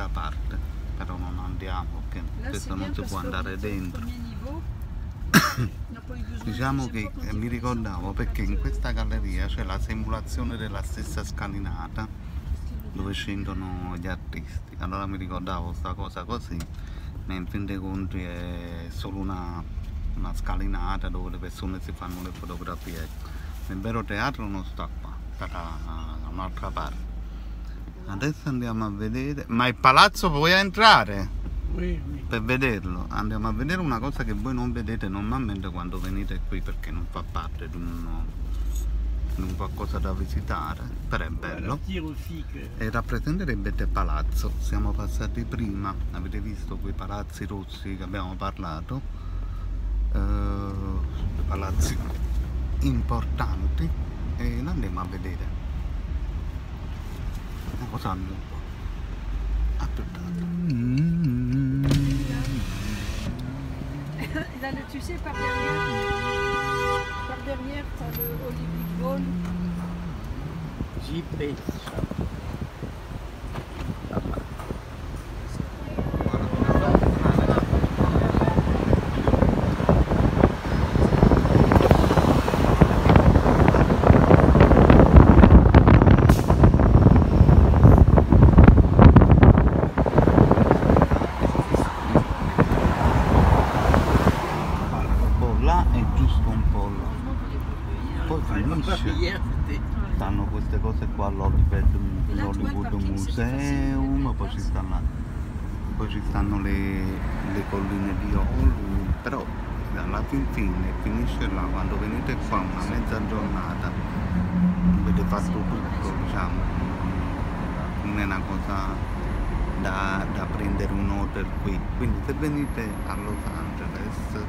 un'altra parte però non andiamo perché questo non si può andare dentro. diciamo che eh, mi ricordavo perché in questa galleria c'è la simulazione della stessa scalinata dove scendono gli artisti. Allora mi ricordavo questa cosa così ma in fin dei conti è solo una, una scalinata dove le persone si fanno le fotografie. Il vero teatro non sta qua sta da un'altra parte adesso andiamo a vedere. Ma il palazzo puoi entrare? Oui, oui. per vederlo. Andiamo a vedere una cosa che voi non vedete normalmente quando venite qui perché non fa parte di un, di un qualcosa da visitare. Però è bello. E rappresenterebbe il palazzo. Siamo passati prima. Avete visto quei palazzi rossi che abbiamo parlato? Eh, palazzi importanti. E andiamo a vedere una cosa nuova aspettate Là, le- tu sais, par derrière, par derrière, t'as le Olympic Bowl. j'y pense. Boh, là è giusto un po' là. Poi finisce. Hier, c'était Stanno queste cose qua all'Hollywood l'Hollywood Museum, poi ci stanno, poi ci stanno le, le colline di Hollywood, però alla fin fine finisce là, quando venite qua una mezza giornata avete fatto tutto, diciamo, non è una cosa da, da prendere un hotel qui, quindi se venite a Los Angeles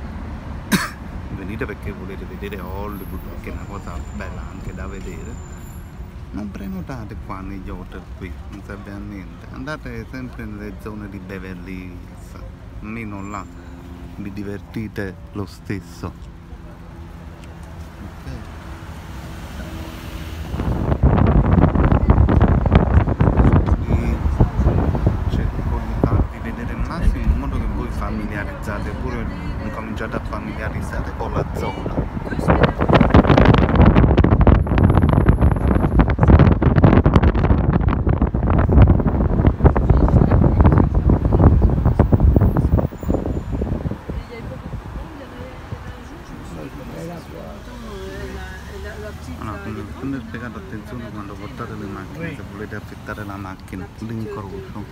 venite perché volete vedere Hollywood, perché è una cosa bella anche da vedere, non prenotate qua negli hotel qui, non serve a niente, andate sempre nelle zone di Beverly Hills, almeno là vi divertite lo stesso. Ok. E cerco di farvi vedere il massimo in modo che voi familiarizzate pure incominciate a familiarizzare con la zona. Et il y avait pas beaucoup de monde, il y avait, il y avait un jour, je me souviens, là, quoi. pourtant, euh, la, la, la petite, Allora, là, come elle est come ho spiegato attenzione quando portate le macchine, Sì. se volete affittare la macchina, l'incrocio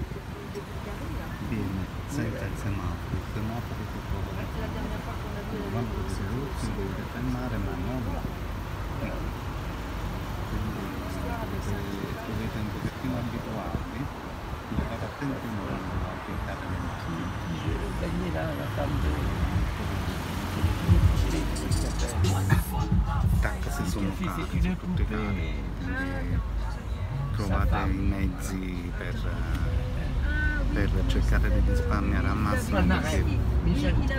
viene senza il semaforo, il semaforo si trova la dernière fois qu'on a vu la quando si rossi dovete fermare ma non qui. Quindi se dovete un pochettino abituarvi, bisogna fare attenzione quando affittare le macchine. J'ai gagné là, la femme de. taxi sono Sì, sì, cari, sì, sono tutti sì. cari, quindi trovate i mezzi per, per cercare di risparmiare al massimo perché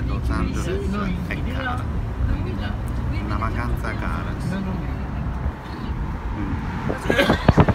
Los Angeles è cara, una vacanza cara. Mm.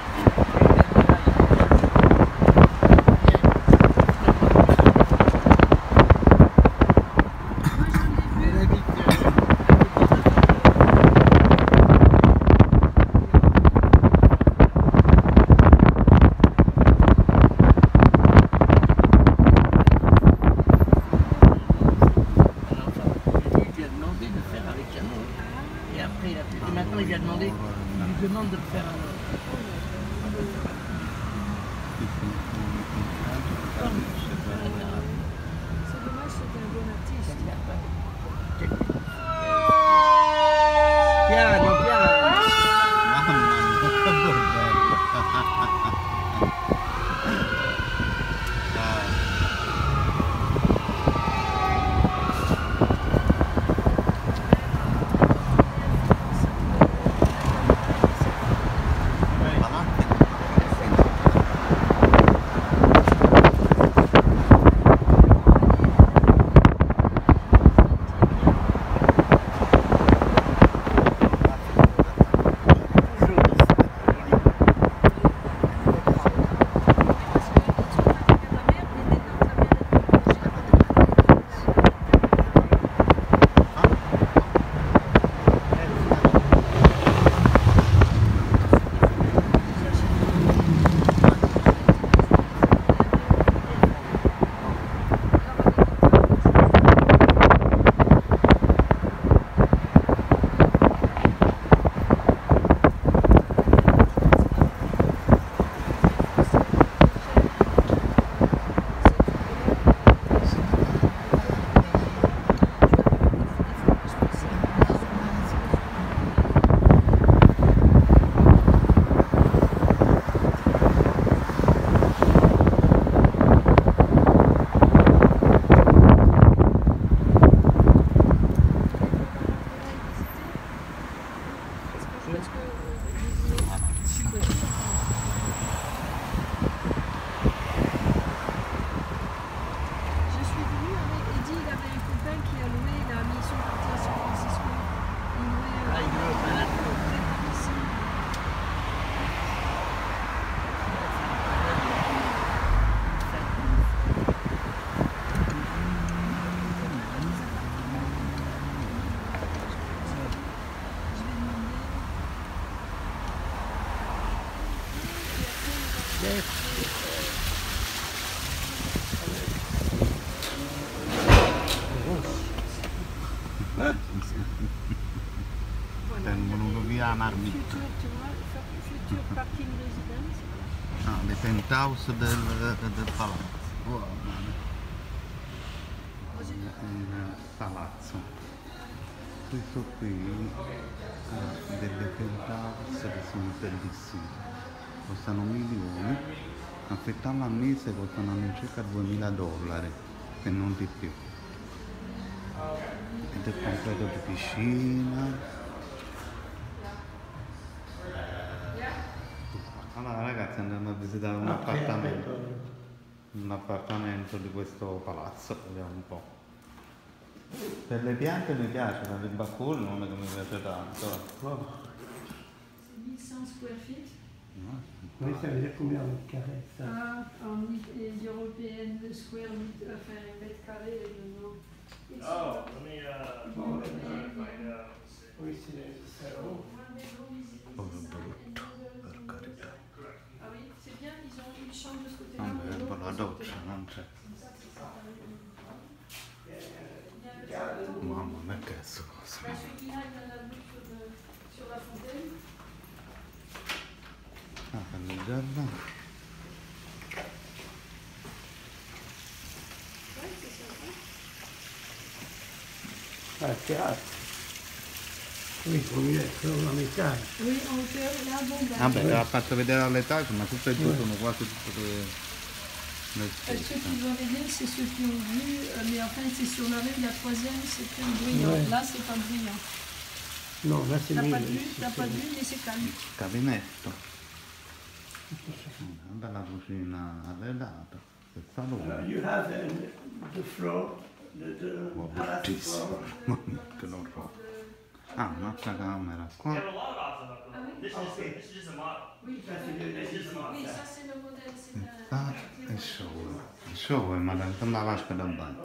Ah, le penthouse del, del palazzo. Mamma. Il palazzo. Questo qui ha delle penthouse che sono bellissime. Costano milioni. Affittarlo a mese costano all'incirca 2000 dollari, se non di più. Ed è completo di piscina. Allora ragazzi andiamo a visitare un appartamento. Un appartamento di questo palazzo, vediamo un po'. Per le piante mi piace, ma il baccone non è che mi piace tanto. Oh, 1100 square feet. no? Oui, ça veut dire combien de carrés ça Ah, en i- européenne, le square, meter- enfin, un mètre carré, le nom. Oh, let me, uh, find out. Oui, c'est c'est haut. Oh, che brutto, per carità. Ah oui, c'est bien, ils ont une chambre de ce côté-là. Vabbè, une per autre la de ce doccia côté-là. non c'è. Comme ça, c'est séparé. Mamma mia che sto cosa. Bah, celui qui a, c'est sympa. Ah, la bah, Vabbè, te l'ha fatto vedere all'etage, ma tutte e due sono quasi tutte le, le ceux qui vont c'est ceux qui ont vu, mais enfin, sur la rue, la troisième, c'est plus brillant. Là, c'est pas brillant. Non, là c'est T'as pas ici, t'as pas de mieux. vue, mais c'est calme. Cabinetto. Una bella cucina arredata. Il Uh, salone. you have an, the floor, the, the Oh, palace bruttissimo. floor. che l'orrore. Ah, un'altra camera We qua. have a lot of options up there. This is, Okay. this is just a model. Oui, Ça, c'est le- This is just a model. oui, ça, c'est le modèle. c'est un- Ah, il shower. Il shower, ma dentro la vasca da bagno.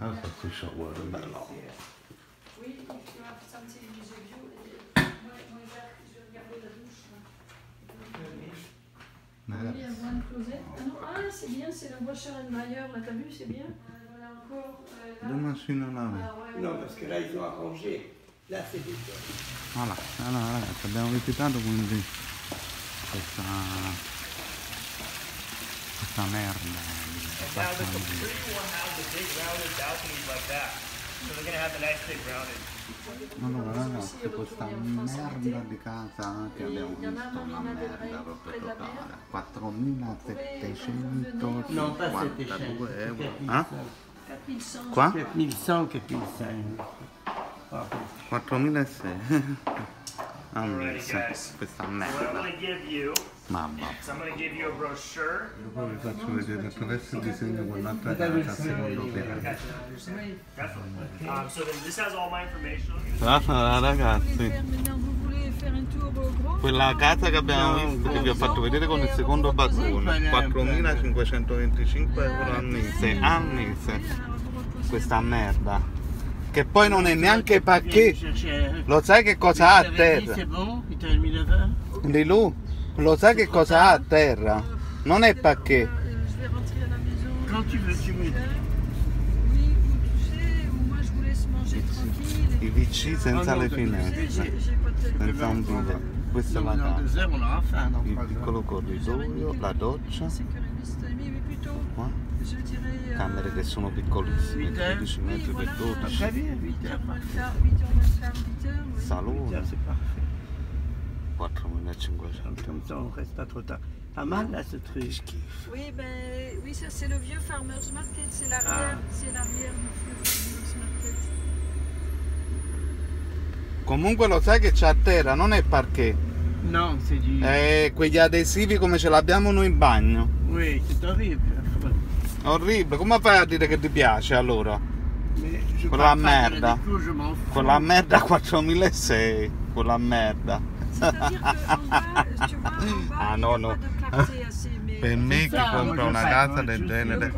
Adesso questo shower è bello. Oui, if you have something with a view, euh, moi, moi, je vais regarder la douche. là. Oui, il y a one closet. Ah non, ah, c'est bien, c'est le Washer and Dryer, là, t'as vu, c'est bien. Euh, Voilà encore. euh, là. Due macchine là. Ah, ouais, Non, parce que là ils ont arrangé. Grazie tutto. Allora, allora ragazzi, abbiamo visitato quindi questa, questa merda. Allora ragazzi, questa merda di casa che abbiamo visto, una merda proprio totale, 4752 euro. Eh? Qua? 1100 che 1100. 4.000 sì. Questa merda. Mamma. Io poi vi faccio vedere attraverso il disegno con quell'altra carta secondo te. Guarda ah, ragazzi. Quella casa che abbiamo visto, che vi ho fatto vedere con il secondo battone, 4.525 euro al mese, al mese, questa merda. Che poi non è neanche pacché. Lo sai che cosa ha a terra? Vin Lilù, lo sai che cosa ha a terra? Non è pacché. Je vais rentrer à la maison. Quand tu veux, tu me dis. Oui, ou tu sais, ou moi je vous laisse manger tranquille. I VC senza le finestre, senza un bidet. Questa è la casa. Il piccolo corridoio, la doccia, 5h30, 7h30, mais plutôt, qua, camere che sono piccolissime, Huit heures. 12 metri per 12, Très bien, 8 heures. 8h moins le quart, 8h moins le quart, 8h. oui. salone, c'est parfait. 4.500 Comme ça on reste pas mal là ce truc. Oui, ben, oui, ça c'est le vieux Farmers Market, c'est l'arrière, c'est l'arrière du vieux Farmers Market. Comunque lo sai che c'è a terra, non è parquet. Non, c'est du. È quegli adesivi come ce l'abbiamo noi in bagno. Oui, c'est horrible. Orribile, come fai a dire che ti piace allora? Je Quella merda. Quella merda 4006, quella merda. Ah, no, no. Per me che Ah, compra una casa del genere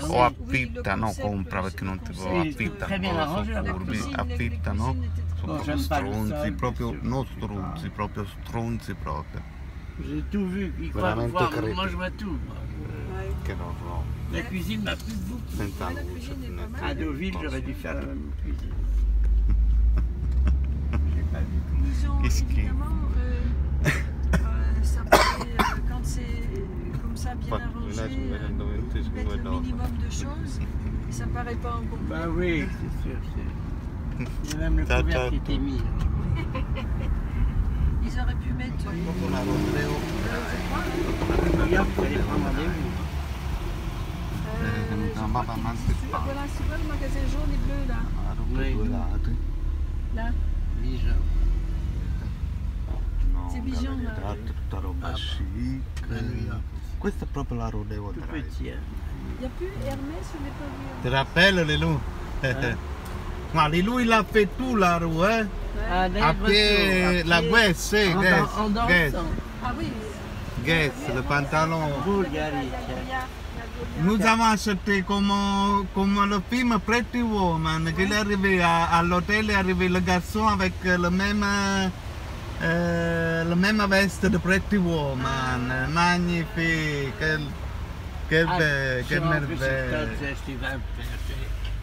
o affitta, no, compra perché non ti può affitta, cuisine était sono Oh, proprio stronzi, proprio, non stronzi, proprio stronzi proprio. Veramente. Ouais. Che orrore. La cuisine m'a plu beaucoup. Senza Ouais, la luce. cuisine est pas niente. mal. À Deauville, j'aurais dû faire la même cuisine. J'ai pas vu. Ils ont Qu'est-ce qui- évidemment, euh, euh, ça paraît, euh, quand c'est comme ça bien Qua- là, arrangé, sto vedendo euh, 25 mettre le dollari. minimum de choses, ça paraît pas en complet. Bah oui, c'est sûr. c'est- Il y a même le Ciao, couvert ciao. qui était mis. Ils auraient pu mettre, euh, Dopo la rodeo, je crois, hein, À New York, il fallait prendre rendez-vous. Eh, je non, crois ma qu'il- maman, tu- c'est pas. Voilà, tu vois le magasin jaune et bleu là, Oui. là. Bijan. Bisogna- galleria d'arte, tutta roba Ah, chic. a. Questa è proprio la rodeo Tout Drive. petit. Hein. Il n'y a plus Hermès, on n'est pas vu. Ti rappello le lui? Eh? Ma di lui l'ha fait tu la rue, eh? Ah, A d'ailleurs, pied, la à pied, Guess, sì, en, Guess, en Guess, dansant. Ah oui. Guess, le pantalon. Bulgarie, Il y a tiens. Goliath, il film Pretty Woman, à, à l'hôtel, est arrivé le garçon avec le même, euh, le même veste de Pretty Woman, magnifique, quel, quel, Ah, be- je quel me rappelle, c'est Todd, merveille. j'ai acheté 20 paires.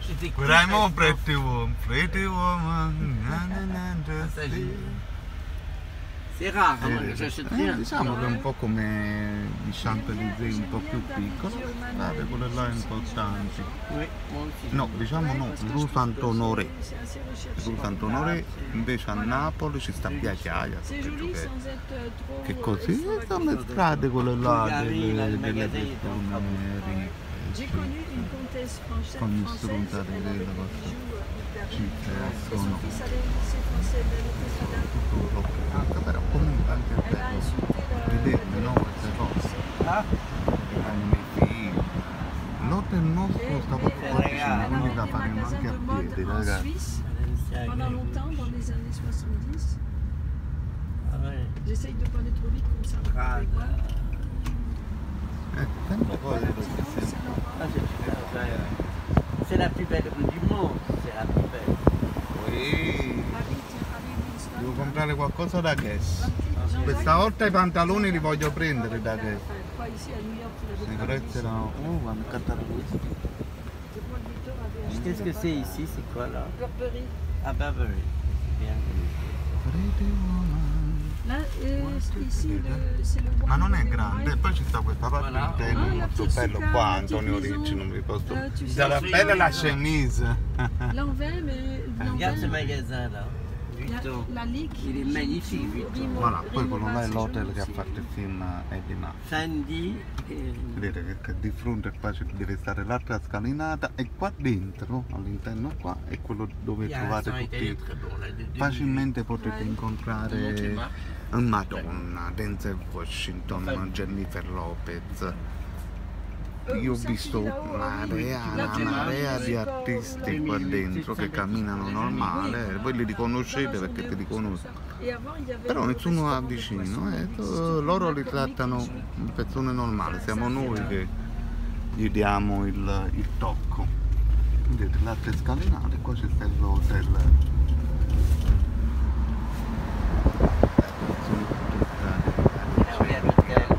J'étais Vraiment complètement- Pretty Woman, Pretty Woman, na, na, na, rare, hein, Eh, eh, diciamo che è un po' come i Champs-Élysées un po' più piccolo, guardate quelle là importanti. No, diciamo no, Rue recherché. Rue Sant'Onore invece a Napoli ci sta joli che, sans être trop. che così extravagant. sono le strade quelle là delle, le delle comtesse française. Con gli avait della des Ah Pendant longtemps, dans les années J'essaye de pas trop vite comme ça. Ah, c'est la plus belle rue du monde. Comprare qualcosa da Guess. Questa volta i pantaloni li voglio prendere da Guess. prezzi erano... Oh, vanno a cattare questi. Je crois que Victor avait acheté Qu'est-ce que c'est ici C'est quoi là Burberry. Ah, Burberry. Bien. Là, ici, le- le Ma non è grande, poi ci sta questa parte Voilà. interna Ah, molto bello qua, Antonio Ricci, non vi posso... Tu c'est- bella la chemise. L'envers, mais Regarde ce magasin là. La, la. Il est magnifique, Vuitton. Rimo- Voilà, poi quello là è l'hotel che ha fatto il film Eddie Murphy. Sandy. et- Vedete che- che di fronte qua ci deve stare l'altra scalinata e qua dentro, all'interno qua, è quello dove Il y a un trovate tutti. Facilmente potete incontrare Madonna, Denzel Washington, Jennifer Lopez. Io ho visto una marea, una marea di artisti qua dentro che camminano normale, voi li riconoscete perché ti riconoscono. Il Però nessuno va vicino, eh, il loro li trattano persone normali, siamo noi che gli diamo il, il tocco. Vedete l'altra scalinata e qua c'è sta l'hotel. Sono tutte strade Ah oui, à l'hôtel.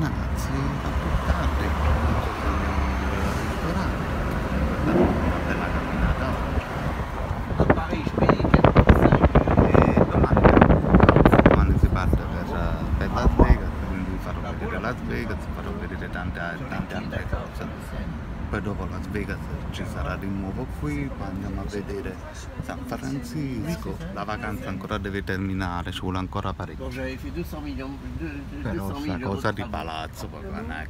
Ragazzi, a portarli, non so se andiamo al ristorante, per dare una bella camminata oggi. À Paris, je paye 4,5 E domani, domani si parte per, per Las Vegas, quindi vi farò vedere Las Vegas, farò vedere tante, tante altre cose. Poi dopo Las Vegas ci sarà di poi andiamo a vedere. San Francisco. La vacanza ancora deve terminare, ci vuole ancora parecchio. Bon, j'avais fait 200 millions, de, de- Però 200 sta 000 euros cosa di palazzo proprio è una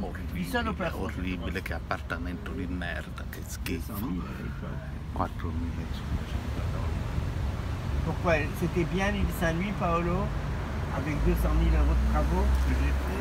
au orribile, orribile, che appartamento di merda, che 200 schifo. 000 avec quoi 4.500 Pourquoi C'était bien l'île Saint-Louis, Paolo Avec 200 000 euros de travaux que j'ai fait